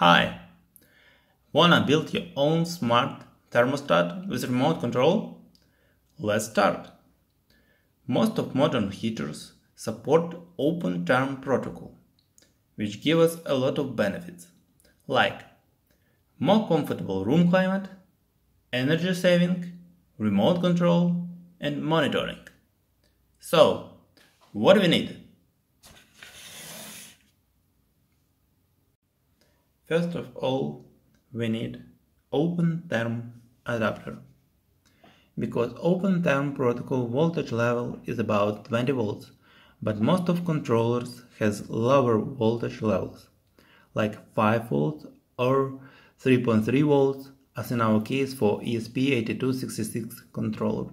Hi! Wanna build your own smart thermostat with remote control? Let's start! Most of modern heaters support OpenTherm Protocol, which gives us a lot of benefits, like more comfortable room climate, energy saving, remote control, and monitoring. So, what do we need? First of all, we need OpenTherm adapter because OpenTherm protocol voltage level is about 20 volts but most of controllers has lower voltage levels like 5 volts or 3.3 volts as in our case for ESP8266 controller.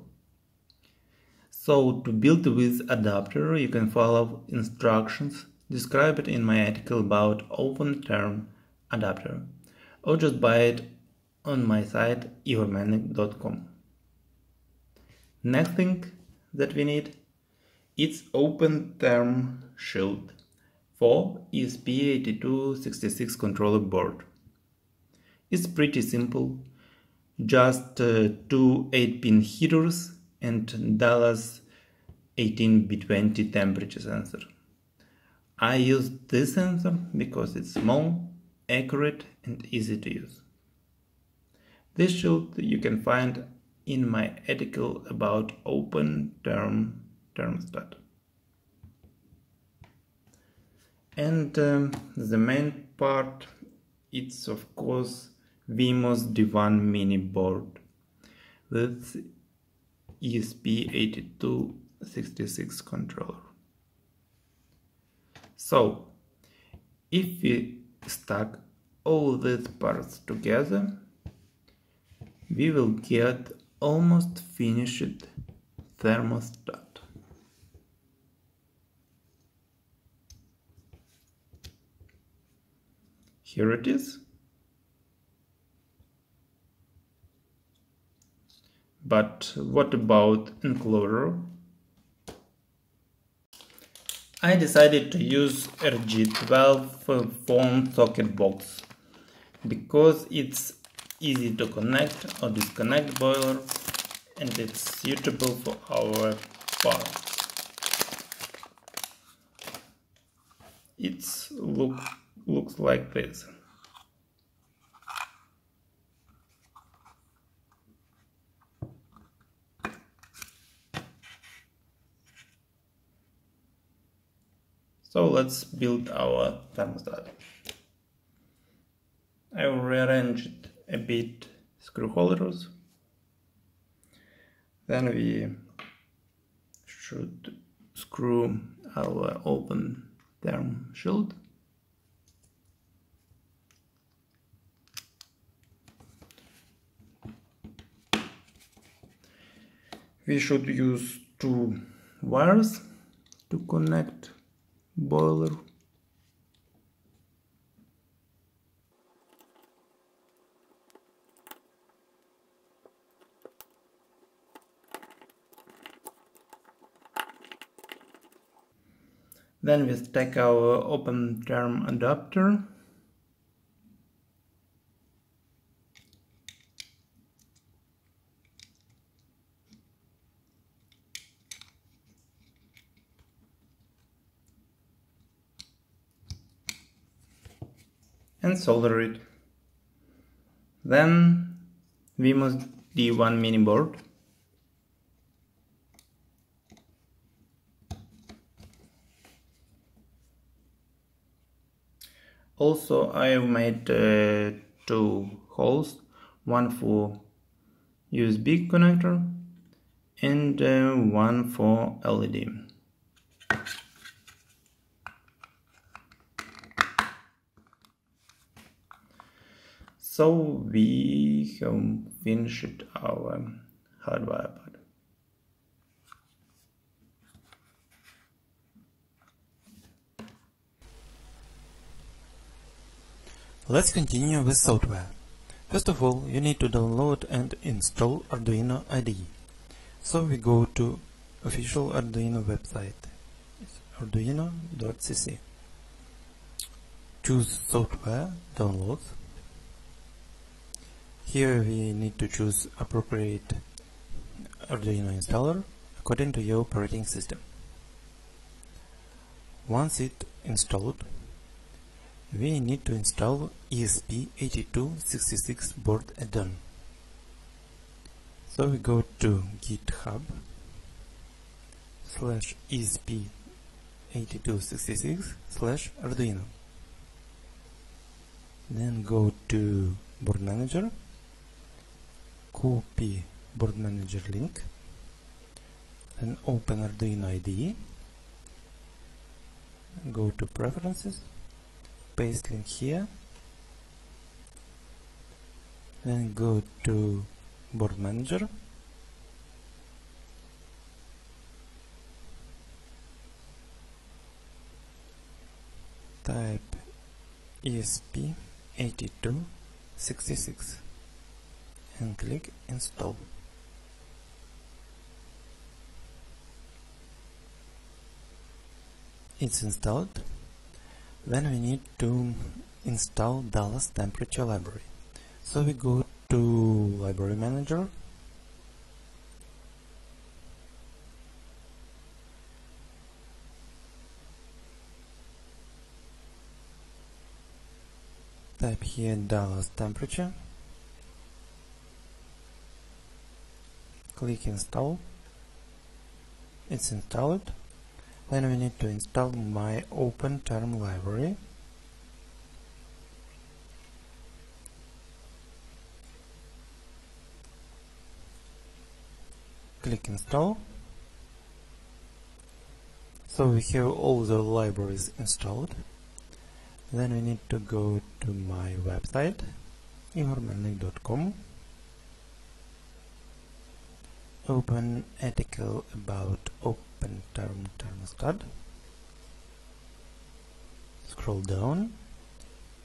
So to build with adapter you can follow instructions described in my article about OpenTherm adapter or just buy it on my site ihormelnyk.com. Next thing that we need it's OpenTherm shield for ESP8266 controller board. It's pretty simple, just uh, two 8-pin heaters and Dallas 18B20 temperature sensor. I use this sensor because it's small accurate and easy to use. This shield you can find in my article about OpenTherm thermostat. And um, the main part it's of course Wemos D1 mini board with ESP8266 controller. So if we stack all these parts together, we will get almost finished thermostat. Here it is. But what about enclosure? I decided to use RJ12 phone socket box because it's easy to connect or disconnect boiler and it's suitable for our parts. It's look looks like this. So let's build our thermostat. I will rearrange it a bit screw holders. Then we should screw our open term shield. We should use two wires to connect boiler. Then we take our OpenTherm adapter and solder it. Then we must D1 mini board. Also I have made uh, two holes, one for USB connector and uh, one for LED. So we have finished our um, hardware part. Let's continue with software. First of all, you need to download and install Arduino IDE. So we go to official Arduino website, arduino.cc. choose software downloads. Here we need to choose appropriate Arduino installer according to your operating system. Once it installed, we need to install ESP8266 board add-on. So we go to github slash ESP8266 slash Arduino. Then go to board manager, copy board manager link, then open Arduino IDE, go to preferences, paste link here, then go to board manager, type ESP8266 and click install. It's installed. Then we need to install Dallas temperature library. So we go to library manager type here Dallas temperature click install. It's installed. Then we need to install my OpenTherm library. Click install. So we have all the libraries installed. Then we need to go to my website ihormelnyk.com open article about open term thermostat scroll down.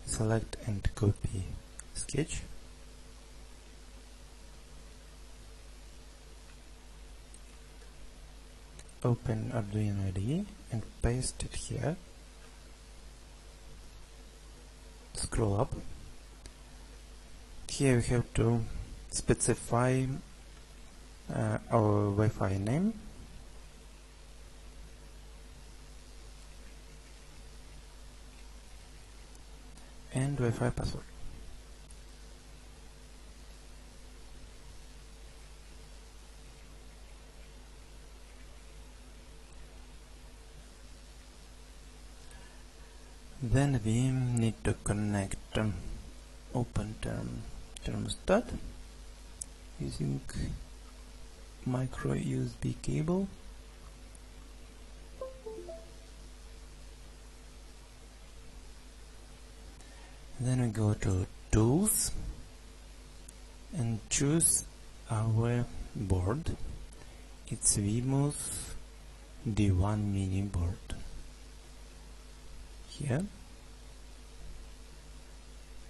Select and copy sketch. Open Arduino IDE and paste it here. Scroll up. Here we have to specify uh, our Wi-Fi name. And Wi-Fi password. Then we need to connect um, OpenTherm thermostat using micro USB cable. Then we go to tools and choose our board. It's Wemos D1 mini board. Here.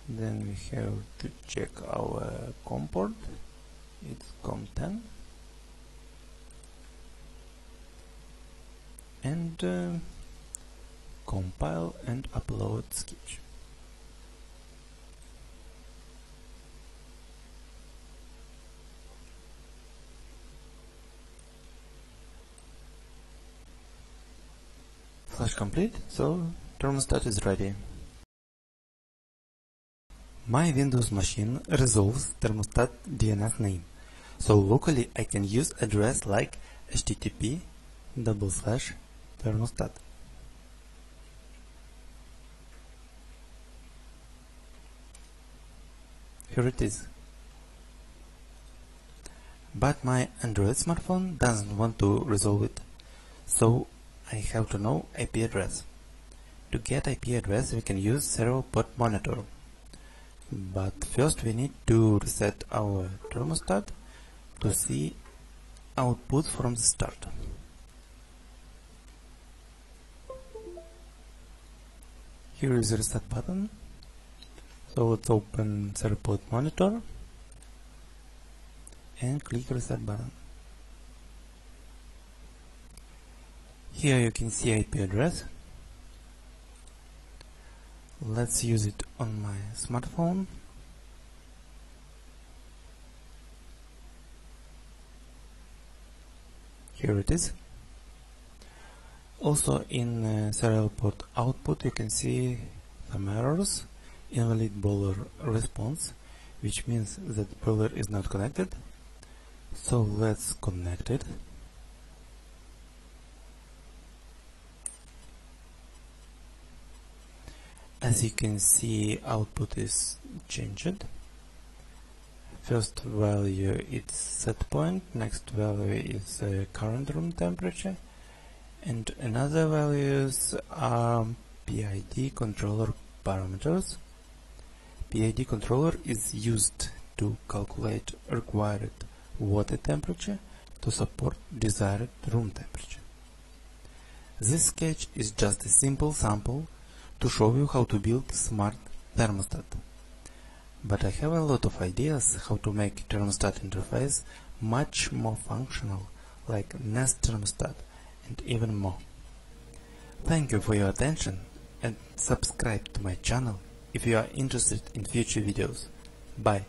Then we have to check our COM port it's COM10 and uh, compile and upload sketch flash complete so thermostat is ready. My Windows machine resolves thermostat DNS name, so locally I can use address like http double slash thermostat. Here it is. But my Android smartphone doesn't want to resolve it, so I have to know IP address. To get IP address we can use serial port monitor. But first we need to reset our thermostat to see output from the start. Here is the reset button. So let's open serial port monitor and click reset button. Here you can see IP address let's use it on my smartphone here it is also in uh, serial port output you can see some errors invalid boiler response which means that the boiler is not connected. So let's connect it. As you can see output is changed. First value is set point next value is uh, current room temperature and another values are PID controller parameters PID controller is used to calculate required water temperature to support desired room temperature. This sketch is just a simple sample to show you how to build smart thermostat. But I have a lot of ideas how to make thermostat interface much more functional like Nest thermostat and even more. Thank you for your attention and subscribe to my channel if you are interested in future videos. Bye.